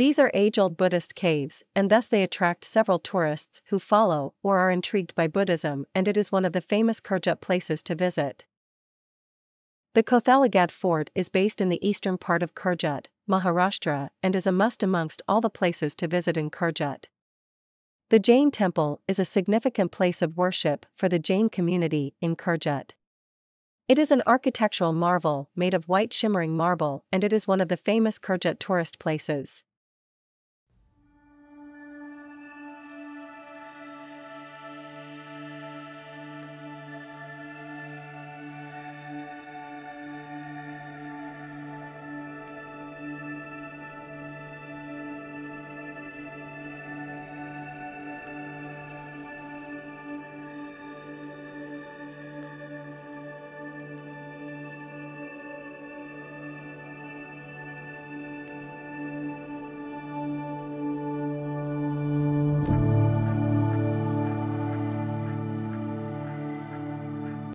These are age old Buddhist caves, and thus they attract several tourists who follow or are intrigued by Buddhism, and it is one of the famous Karjat places to visit. The Kothaligad Fort is based in the eastern part of Karjat, Maharashtra, and is a must amongst all the places to visit in Karjat. The Jain Temple is a significant place of worship for the Jain community in Karjat. It is an architectural marvel made of white shimmering marble and it is one of the famous Karjat tourist places.